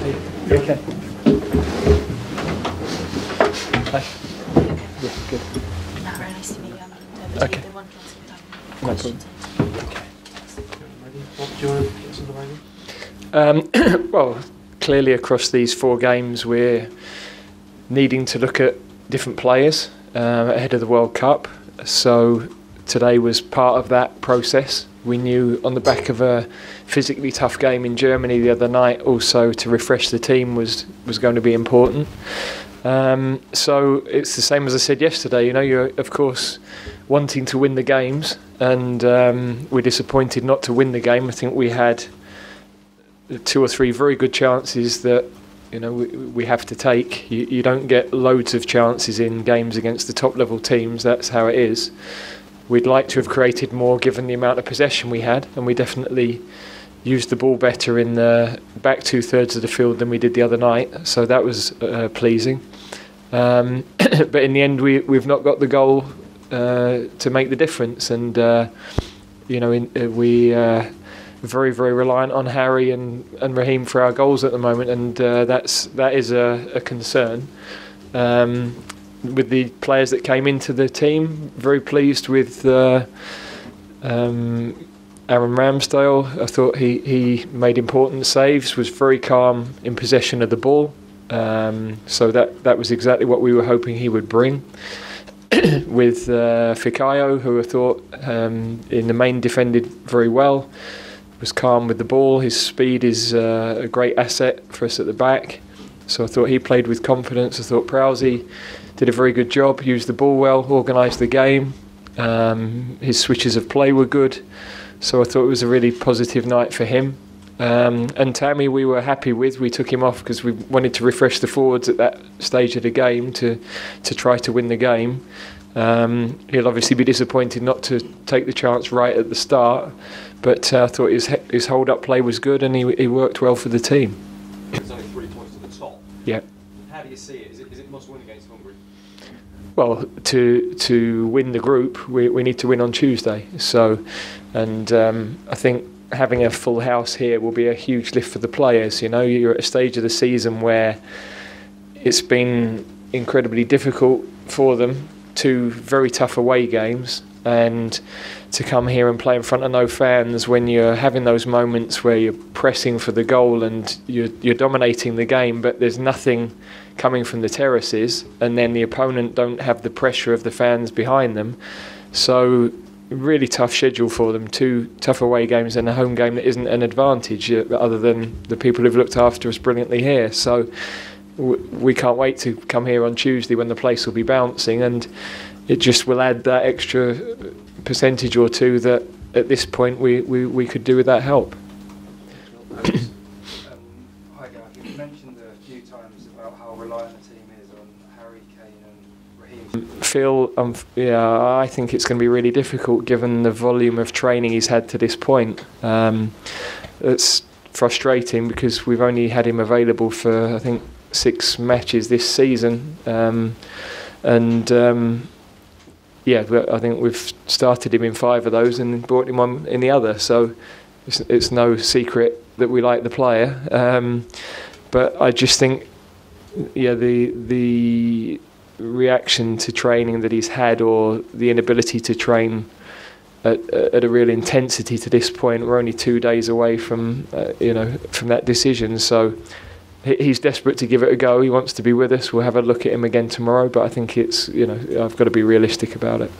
Okay? Hi. Yeah, good. Very nice to meet you. Uh, Okay. the No questions. What do you want? Um, well, clearly across these four games, we're needing to look at different players um, ahead of the World Cup. So today was part of that process. We knew on the back of a physically tough game in Germany the other night, also to refresh the team was was going to be important. Um, so it's the same as I said yesterday. You know, you're of course wanting to win the games, and um, we're disappointed not to win the game. I think we had two or three very good chances that you know we, we have to take. You, you don't get loads of chances in games against the top level teams. That's how it is. We'd like to have created more given the amount of possession we had, and we definitely used the ball better in the back two thirds of the field than we did the other night. So that was uh, pleasing. Um, but in the end, we we've not got the goal uh, to make the difference, and uh, you know in, uh, we. Uh, very very reliant on Harry and, and Raheem for our goals at the moment, and uh, that's that is a, a concern. Um, with the players that came into the team, very pleased with uh, um, Aaron Ramsdale. I thought he, he made important saves, was very calm in possession of the ball. Um, so that that was exactly what we were hoping he would bring. with uh, Fikayo, who I thought um, in the main defended very well was calm with the ball. His speed is uh, a great asset for us at the back. So I thought he played with confidence. I thought Prowsey did a very good job, used the ball well, organised the game. Um, his switches of play were good. So I thought it was a really positive night for him. Um, and Tammy, we were happy with. We took him off because we wanted to refresh the forwards at that stage of the game to to try to win the game. Um, he'll obviously be disappointed not to take the chance right at the start, but uh, I thought his his hold up play was good and he, he worked well for the team. Yeah. How do you see it? Is it, is it must win against Hungary? Well, to to win the group, we, we need to win on Tuesday. So, and um, I think having a full house here will be a huge lift for the players. You know, you're at a stage of the season where it's been incredibly difficult for them. Two very tough away games, and to come here and play in front of no fans when you're having those moments where you're pressing for the goal and you're, you're dominating the game, but there's nothing coming from the terraces, and then the opponent don't have the pressure of the fans behind them. So really tough schedule for them. Two tough away games and a home game that isn't an advantage, uh, other than the people who've looked after us brilliantly here. So we can't wait to come here on Tuesday when the place will be bouncing, and it just will add that extra percentage or two that at this point we, we, we could do with that help. Um, Hi, Gareth. You mentioned a few times about how reliant the team is on Harry Kane and Raheem. Phil, um, yeah, I think it's going to be really difficult given the volume of training he's had to this point. Um, it's frustrating because we've only had him available for I think six matches this season, um, and um, yeah, I think we've started him in five of those and brought him on in the other. So it's, it's no secret that we like the player, um, but I just think yeah the the reaction to training that he's had or the inability to train at, at a real intensity to this point. We're only two days away from uh, you know from that decision, so he's desperate to give it a go. He wants to be with us. We'll have a look at him again tomorrow, but I think it's you know I've got to be realistic about it.